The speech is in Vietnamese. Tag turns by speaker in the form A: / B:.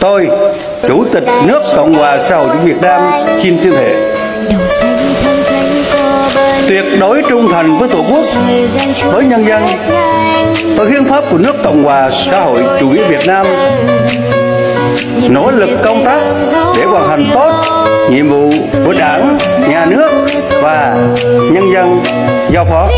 A: Tôi, Chủ tịch nước Cộng hòa xã hội chủ nghĩa Việt Nam xin tuyên thệ. Tuyệt đối trung thành với Tổ quốc, với nhân dân. Với hiến pháp của nước Cộng hòa xã hội chủ nghĩa Việt Nam, nỗ lực công tác để hoàn thành tốt nhiệm vụ của Đảng, Nhà nước và nhân dân giao phó.